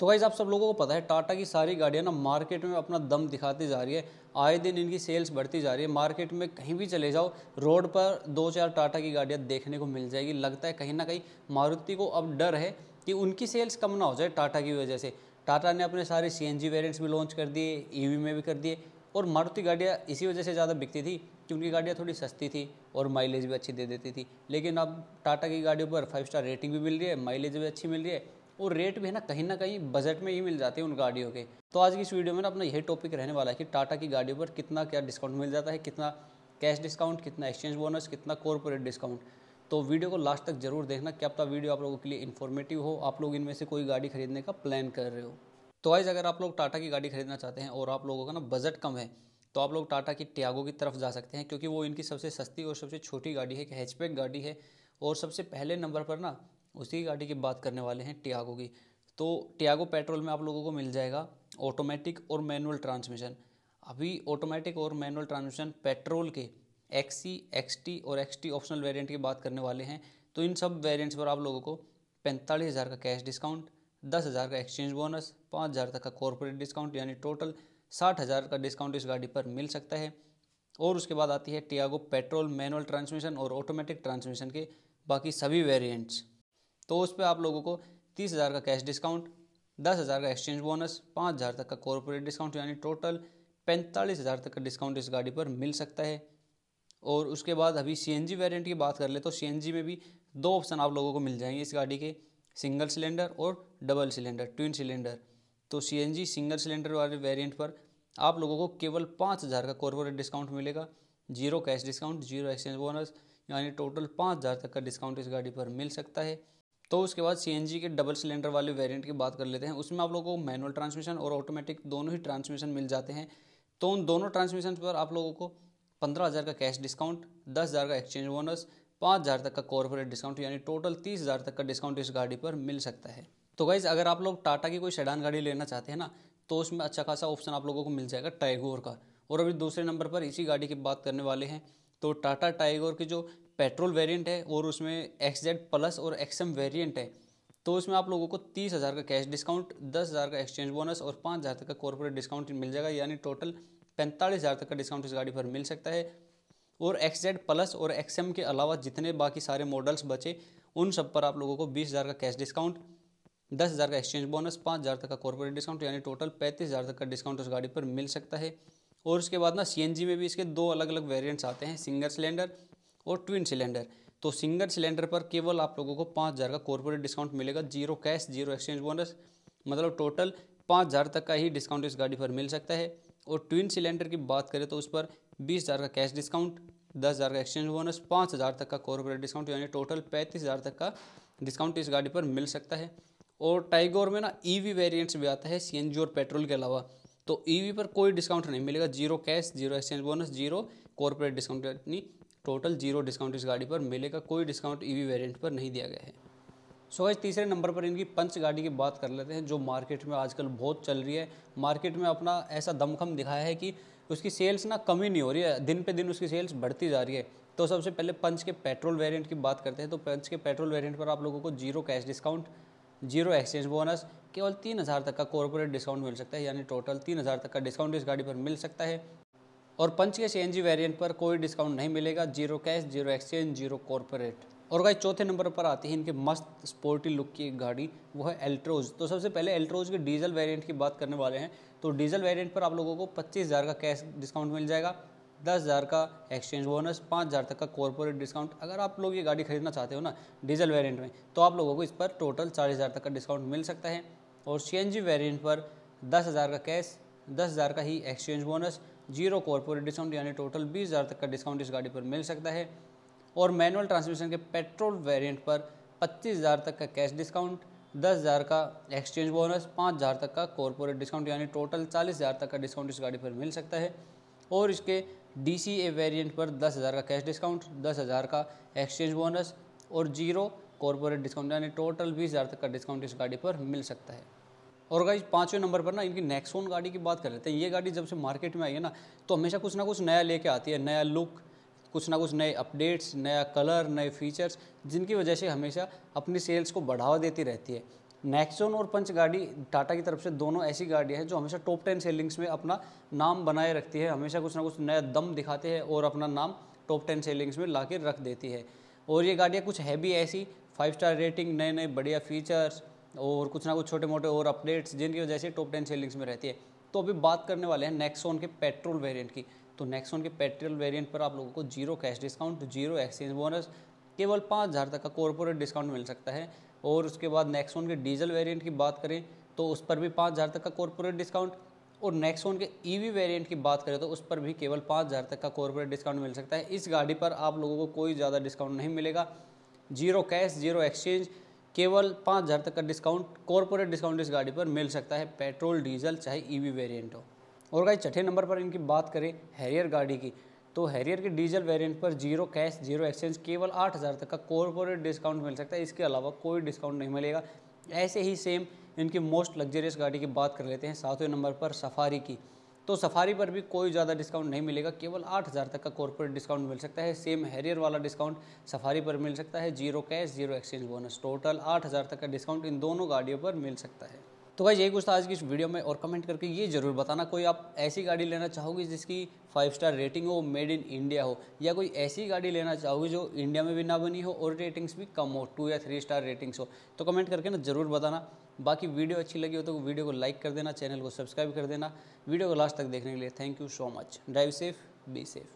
तो गाइज़ आप सब लोगों को पता है, टाटा की सारी गाड़ियाँ ना मार्केट में अपना दम दिखाती जा रही है। आए दिन इनकी सेल्स बढ़ती जा रही है। मार्केट में कहीं भी चले जाओ, रोड पर दो चार टाटा की गाड़ियाँ देखने को मिल जाएगी। लगता है कहीं ना कहीं मारुति को अब डर है कि उनकी सेल्स कम ना हो जाए टाटा की वजह से। टाटा ने अपने सारे सी एन भी लॉन्च कर दिए ईवी में भी कर दिए और मारुति गाड़ियाँ इसी वजह से ज़्यादा बिकती थी कि उनकी गाड़ियाँ थोड़ी सस्ती थी और माइलेज भी अच्छी दे देती थी। लेकिन अब टाटा की गाड़ियों पर फाइव स्टार रेटिंग भी मिल रही है माइलेज भी अच्छी मिल रही है और रेट भी है ना, कहीं ना कहीं बजट में ही मिल जाते हैं उन गाड़ियों के। तो आज की इस वीडियो में ना अपना यही टॉपिक रहने वाला है कि टाटा की गाड़ियों पर कितना क्या डिस्काउंट मिल जाता है, कितना कैश डिस्काउंट कितना एक्सचेंज बोनस कितना कॉरपोरेट डिस्काउंट तो वीडियो को लास्ट तक ज़रूर देखना। क्या आपका वीडियो आप लोगों के लिए इन्फॉर्मेटिव हो, आप लोग इनमें से कोई गाड़ी खरीदने का प्लान कर रहे हो। तो वाइज अगर आप लोग टाटा की गाड़ी खरीदना चाहते हैं और आप लोगों का ना बजट कम है तो आप लोग टाटा की ट्यागो की तरफ़ जा सकते हैं, क्योंकि वो इनकी सबसे सस्ती और सबसे छोटी गाड़ी है, एक हैचपैक गाड़ी है। और सबसे पहले नंबर पर ना उसी गाड़ी की बात करने वाले हैं टियागो की। तो टियागो पेट्रोल में आप लोगों को मिल जाएगा ऑटोमेटिक और मैनुअल ट्रांसमिशन अभी ऑटोमेटिक और मैनुअल ट्रांसमिशन पेट्रोल के एक्स सी एक्स टी और एक्स टी ऑप्शनल वेरिएंट की बात करने वाले हैं। तो इन सब वेरिएंट्स पर आप लोगों को पैंतालीस हज़ार का कैश डिस्काउंट दस हज़ार का एक्सचेंज बोनस पाँच हज़ार तक का कॉरपोरेट डिस्काउंट यानी टोटल साठ हज़ार का डिस्काउंट इस गाड़ी पर मिल सकता है। और उसके बाद आती है टियागो पेट्रोल मैनुअल ट्रांसमिशन और ऑटोमेटिक ट्रांसमिशन के बाकी सभी वेरिएंट्स तो उस पर आप लोगों को तीस हज़ार का कैश डिस्काउंट दस हज़ार का एक्सचेंज बोनस पाँच हज़ार तक का कॉरपोरेट डिस्काउंट यानी टोटल पैंतालीस हज़ार तक का डिस्काउंट इस गाड़ी पर मिल सकता है। और उसके बाद अभी सी एन जी वेरियंट की बात कर ले तो सी एन जी में भी दो ऑप्शन आप लोगों को मिल जाएँगे इस गाड़ी के सिंगल सिलेंडर और डबल सिलेंडर ट्विन सिलेंडर तो C N G single cylinder वाले वेरिएंट पर आप लोगों को केवल पाँच हज़ार का कॉरपोरेट डिस्काउंट मिलेगा। Zero cash discount zero exchange bonus यानी टोटल पाँच हज़ार तक का डिस्काउंट इस गाड़ी पर मिल सकता है। तो उसके बाद सीएनजी के डबल सिलेंडर वाले वेरिएंट की बात कर लेते हैं। उसमें आप लोगों को मैनुअल ट्रांसमिशन और ऑटोमेटिक दोनों ही ट्रांसमिशन मिल जाते हैं। तो उन दोनों ट्रांसमिशन पर आप लोगों को पंद्रह हज़ार का कैश डिस्काउंट दस हज़ार का एक्सचेंज बोनस पाँच हज़ार तक का कॉरपोरेट डिस्काउंट यानी टोटल तीस हज़ार तक का डिस्काउंट इस गाड़ी पर मिल सकता है। तो गाइज़ अगर आप लोग टाटा की कोई शेडान गाड़ी लेना चाहते हैं ना तो उसमें अच्छा खासा ऑप्शन आप लोगों को मिल जाएगा टाइगोर का। और अभी दूसरे नंबर पर इसी गाड़ी की बात करने वाले हैं। तो टाटा टाइगोर की जो पेट्रोल वेरिएंट है और उसमें एक्स जेड प्लस और एक्सएम वेरिएंट है। तो उसमें आप लोगों को तीस हज़ार का कैश डिस्काउंट दस हज़ार का एक्सचेंज बोनस और पाँच हज़ार तक का कॉर्पोरेट डिस्काउंट मिल जाएगा। यानी टोटल पैंतालीस हज़ार तक का डिस्काउंट इस गाड़ी पर मिल सकता है। और एक्स जेड प्लस और एक्सएम के अलावा जितने बाकी सारे मॉडल्स बचे, उन सब पर आप लोगों को बीस हज़ार का कैश डिस्काउंट दस हज़ार का एक्सचेंज बोनस पाँच हज़ार तक का कॉर्पोरेट डिस्काउंट यानी टोटल पैंतीस हज़ार तक का डिस्काउंट उस गाड़ी पर मिल सकता है। और उसके बाद ना CNG में भी इसके दो अलग अलग वेरियंट्स आते हैं सिंगल सिलेंडर और ट्विन सिलेंडर तो सिंगल सिलेंडर पर केवल आप लोगों को पाँच हज़ार का कॉर्पोरेट डिस्काउंट मिलेगा zero cash zero exchange bonus मतलब टोटल पाँच हज़ार तक का ही डिस्काउंट इस गाड़ी पर मिल सकता है। और ट्विन सिलेंडर की बात करें तो उस पर बीस हज़ार का कैश डिस्काउंट दस हज़ार का एक्सचेंज बोनस पाँच हज़ार तक का कॉर्पोरेट डिस्काउंट यानी टोटल पैंतीस हज़ार तक का डिस्काउंट इस गाड़ी पर मिल सकता है। और टाइगोर में ना ईवी e वेरिएंट्स भी आता है सीएनजी और पेट्रोल के अलावा। तो ईवी e पर कोई डिस्काउंट नहीं मिलेगा zero cash zero exchange bonus zero corporate discount यानी टोटल ज़ीरो डिस्काउंट इस गाड़ी पर मिलेगा कोई डिस्काउंट ईवी वेरिएंट पर नहीं दिया गया है। सो so, तीसरे नंबर पर इनकी पंच गाड़ी की बात कर लेते हैं जो मार्केट में आजकल बहुत चल रही है। मार्केट में अपना ऐसा दमखम दिखाया है कि उसकी सेल्स ना कमी नहीं हो रही है दिन पे दिन उसकी सेल्स बढ़ती जा रही है। तो सबसे पहले पंच के पेट्रोल वेरिएंट की बात करते हैं तो पंच के पेट्रोल वेरिएंट पर आप लोगों को zero cash discount zero exchange bonus केवल तीन हज़ार तक का कॉरपोरेट डिस्काउंट मिल सकता है यानी टोटल तीन हज़ार तक का डिस्काउंट इस गाड़ी पर मिल सकता है। और पंच के सीएनजी वेरिएंट पर कोई डिस्काउंट नहीं मिलेगा। Zero cash zero exchange zero corporate और गाइस चौथे नंबर पर आती है इनके मस्त स्पोर्टी लुक की एक गाड़ी, वो है एल्ट्रोज तो सबसे पहले एल्ट्रोज के डीजल वेरिएंट की बात करने वाले हैं। तो डीजल वेरिएंट पर आप लोगों को पच्चीस हज़ार का कैश डिस्काउंट मिल जाएगा, दस हज़ार का एक्सचेंज बोनस पाँच हज़ार तक का कॉरपोरेट डिस्काउंट अगर आप लोग ये गाड़ी खरीदना चाहते हो ना डीजल वेरिएंट में तो आप लोगों को इस पर टोटल चालीस हज़ार तक का डिस्काउंट मिल सकता है। और सी वेरिएंट पर दस हज़ार का कैश दस हज़ार का ही exchange bonus zero corporate discount, यानी टोटल बीस हज़ार तक का डिस्काउंट इस गाड़ी पर मिल सकता है। और मैनुअल ट्रांसमिशन के पेट्रोल वेरिएंट पर पच्चीस हज़ार तक का कैश डिस्काउंट, दस हज़ार का एक्सचेंज बोनस, पाँच हज़ार तक का कॉरपोरेट डिस्काउंट, यानी टोटल चालीस हज़ार तक का डिस्काउंट इस गाड़ी पर मिल सकता है। और इसके डी सी ए वेरियंट पर दस हज़ार का कैश डिस्काउंट, दस हज़ार का एक्सचेंज बोनस और ज़ीरो कॉरपोरेट डिस्काउंट, यानी टोटल बीस हज़ार तक का डिस्काउंट इस गाड़ी पर मिल सकता है। और गाइज़ पाँचवें नंबर पर ना इनकी नेक्सोन गाड़ी की बात कर लेते हैं। ये गाड़ी जब से मार्केट में आई है ना तो हमेशा कुछ ना कुछ नया लेके आती है, नया लुक कुछ ना कुछ नए अपडेट्स नया कलर नए फीचर्स जिनकी वजह से हमेशा अपनी सेल्स को बढ़ावा देती रहती है। नेक्सोन और पंच गाड़ी टाटा की तरफ़ से दोनों ऐसी गाड़ियाँ हैं जो हमेशा टॉप टेन सेलिंग्स में अपना नाम बनाए रखती है, हमेशा कुछ ना कुछ नया दम दिखाते हैं और अपना नाम टॉप टेन सेलिंग्स में ला रख देती है। और ये गाड़ियाँ कुछ है भी ऐसी फाइव स्टार रेटिंग नए नए बढ़िया फीचर्स और कुछ ना कुछ छोटे मोटे और अपडेट्स जिनकी वजह से टॉप टेन सेलिंग्स में रहती है। तो अभी बात करने वाले हैं नेक्सोन के पेट्रोल वेरिएंट की। तो नेक्सोन के पेट्रोल वेरिएंट पर आप लोगों को zero cash discount zero exchange bonus केवल पाँच हज़ार तक का कॉरपोरेट डिस्काउंट मिल सकता है। और उसके बाद नेक्सोन के डीजल वेरिएंट की बात करें तो उस पर भी पाँच हज़ार तक का कॉरपोरेट डिस्काउंट और नेक्सोन के ईवी वेरिएंट की बात करें तो उस पर भी केवल पाँच हज़ार तक का कॉरपोरेट डिस्काउंट मिल सकता है। इस गाड़ी पर आप लोगों को कोई ज़्यादा डिस्काउंट नहीं मिलेगा। ज़ीरो कैश ज़ीरो एक्सचेंज केवल पाँच हज़ार तक का डिस्काउंट कॉरपोरेट डिस्काउंट इस गाड़ी पर मिल सकता है, पेट्रोल, डीजल, चाहे ईवी वेरिएंट हो। और गाड़ी छठे नंबर पर इनकी बात करें हैरियर गाड़ी की तो हैरियर के डीजल वेरिएंट पर ज़ीरो कैश ज़ीरो एक्सचेंज केवल आठ हज़ार तक का कॉरपोरेट डिस्काउंट मिल सकता है। इसके अलावा कोई डिस्काउंट नहीं मिलेगा। ऐसे ही सेम इनकी मोस्ट लग्जरियस गाड़ी की बात कर लेते हैं, सातवें नंबर पर सफारी की। तो सफारी पर भी कोई ज़्यादा डिस्काउंट नहीं मिलेगा, केवल आठ हज़ार तक का कॉरपोरेट डिस्काउंट मिल सकता है। सेम हैरियर वाला डिस्काउंट सफारी पर मिल सकता है zero cash zero exchange bonus total आठ हज़ार तक का डिस्काउंट इन दोनों गाड़ियों पर मिल सकता है। तो भाई यही कुछ था आज की इस वीडियो में, और कमेंट करके ये ज़रूर बताना, कोई आप ऐसी गाड़ी लेना चाहोगे जिसकी फाइव स्टार रेटिंग हो मेड इन इंडिया हो, या कोई ऐसी गाड़ी लेना चाहोगे जो इंडिया में भी ना बनी हो, और रेटिंग्स भी कम हो टू या थ्री स्टार रेटिंग्स हो तो कमेंट करके ना ज़रूर बताना। बाकी वीडियो अच्छी लगी हो तो वीडियो को लाइक कर देना, चैनल को सब्सक्राइब कर देना। वीडियो को लास्ट तक देखने के लिए thank you so much. Drive safe, be safe.